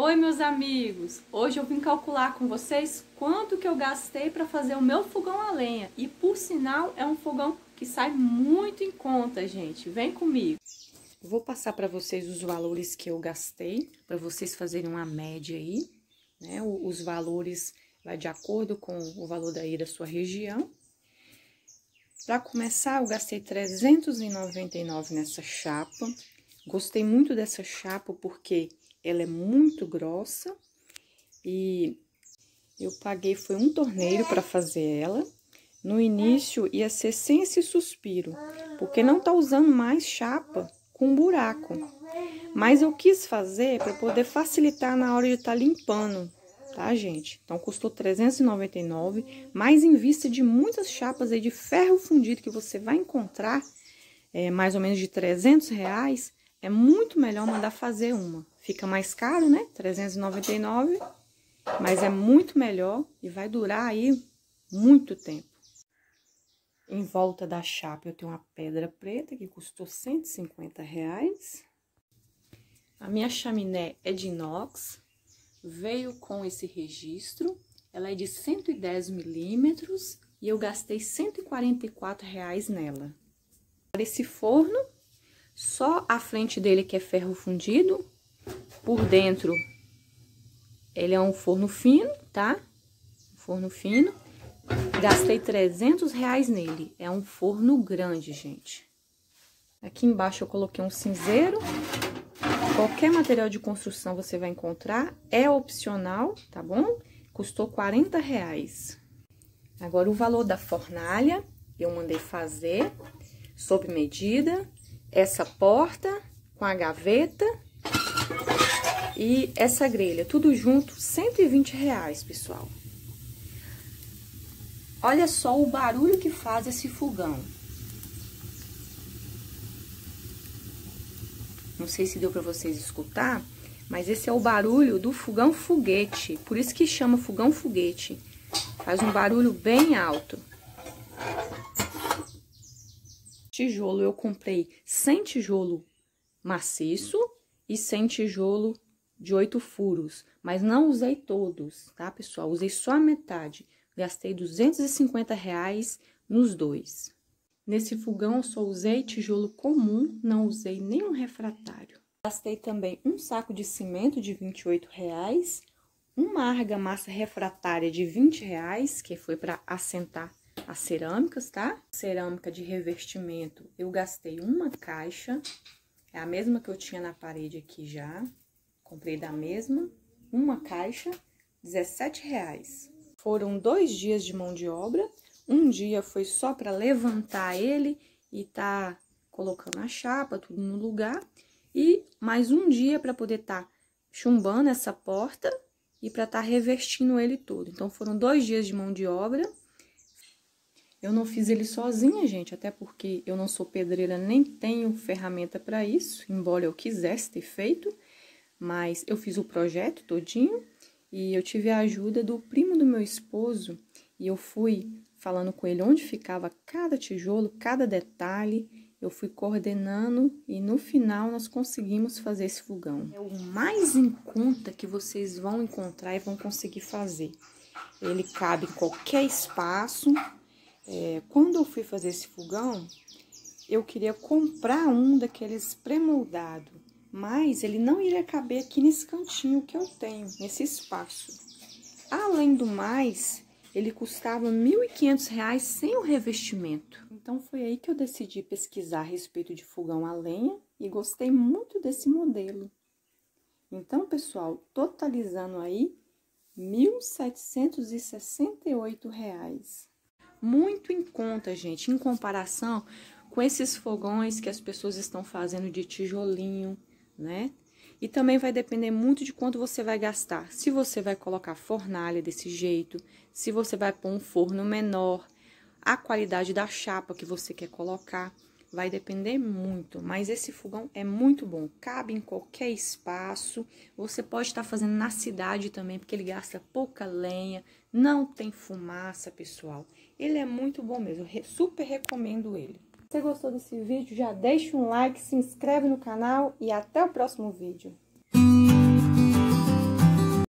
Oi meus amigos, hoje eu vim calcular com vocês quanto que eu gastei para fazer o meu fogão a lenha. E por sinal é um fogão que sai muito em conta gente, vem comigo. Vou passar para vocês os valores que eu gastei, para vocês fazerem uma média aí, né, os valores vai de acordo com o valor daí da sua região. Para começar, eu gastei 399 nessa chapa, gostei muito dessa chapa porque ela é muito grossa e eu paguei, foi um torneiro para fazer ela. No início ia ser sem esse suspiro, porque não tá usando mais chapa com buraco. Mas eu quis fazer para poder facilitar na hora de estar tá limpando, tá, gente? Então, custou 399, mas em vista de muitas chapas aí de ferro fundido que você vai encontrar, é, mais ou menos de 300 reais, é muito melhor mandar fazer uma. Fica mais caro, né? 399, mas é muito melhor e vai durar aí muito tempo. Em volta da chapa eu tenho uma pedra preta que custou 150 reais. A minha chaminé é de inox, veio com esse registro. Ela é de 110 milímetros e eu gastei 144 reais nela. Esse forno só a frente dele que é ferro fundido. Por dentro, ele é um forno fino, tá? Forno fino. Gastei 300 reais nele. É um forno grande, gente. Aqui embaixo eu coloquei um cinzeiro. Qualquer material de construção você vai encontrar. É opcional, tá bom? Custou 40 reais. Agora, o valor da fornalha, eu mandei fazer sob medida essa porta com a gaveta e essa grelha, tudo junto, 120 reais, pessoal. Olha só o barulho que faz esse fogão. Não sei se deu para vocês escutar, mas esse é o barulho do fogão foguete, por isso que chama fogão foguete. Faz um barulho bem alto tijolo, eu comprei 100 tijolo maciço e 100 tijolo de oito furos, mas não usei todos, tá, pessoal? Usei só a metade. Gastei 250 reais nos dois. Nesse fogão só usei tijolo comum, não usei nenhum refratário. Gastei também um saco de cimento de 28 reais, uma argamassa refratária de 20 reais, que foi para assentar as cerâmicas, tá? Cerâmica de revestimento, eu gastei uma caixa, é a mesma que eu tinha na parede aqui já. Comprei da mesma, uma caixa, 17 reais. Foram dois dias de mão de obra, um dia foi só para levantar ele e tá colocando a chapa, tudo no lugar, e mais um dia para poder estar tá chumbando essa porta e para estar tá revestindo ele todo. Então, foram dois dias de mão de obra eu não fiz ele sozinha, gente, até porque eu não sou pedreira nem tenho ferramenta para isso, embora eu quisesse ter feito, mas eu fiz o projeto todinho e eu tive a ajuda do primo do meu esposo e eu fui falando com ele onde ficava cada tijolo, cada detalhe, eu fui coordenando e no final nós conseguimos fazer esse fogão. É o mais em conta que vocês vão encontrar e vão conseguir fazer. Ele cabe em qualquer espaço, é, quando eu fui fazer esse fogão, eu queria comprar um daqueles pré-moldado, mas ele não iria caber aqui nesse cantinho que eu tenho, nesse espaço. Além do mais, ele custava R$ 1.500 sem o revestimento. Então, foi aí que eu decidi pesquisar a respeito de fogão a lenha e gostei muito desse modelo. Então, pessoal, totalizando aí R$ 1.768 muito em conta, gente, em comparação com esses fogões que as pessoas estão fazendo de tijolinho, né? E também vai depender muito de quanto você vai gastar. Se você vai colocar fornalha desse jeito, se você vai pôr um forno menor, a qualidade da chapa que você quer colocar vai depender muito, mas esse fogão é muito bom, cabe em qualquer espaço, você pode estar fazendo na cidade também, porque ele gasta pouca lenha, não tem fumaça, pessoal. Ele é muito bom mesmo, super recomendo ele. Se você gostou desse vídeo, já deixa um like, se inscreve no canal e até o próximo vídeo.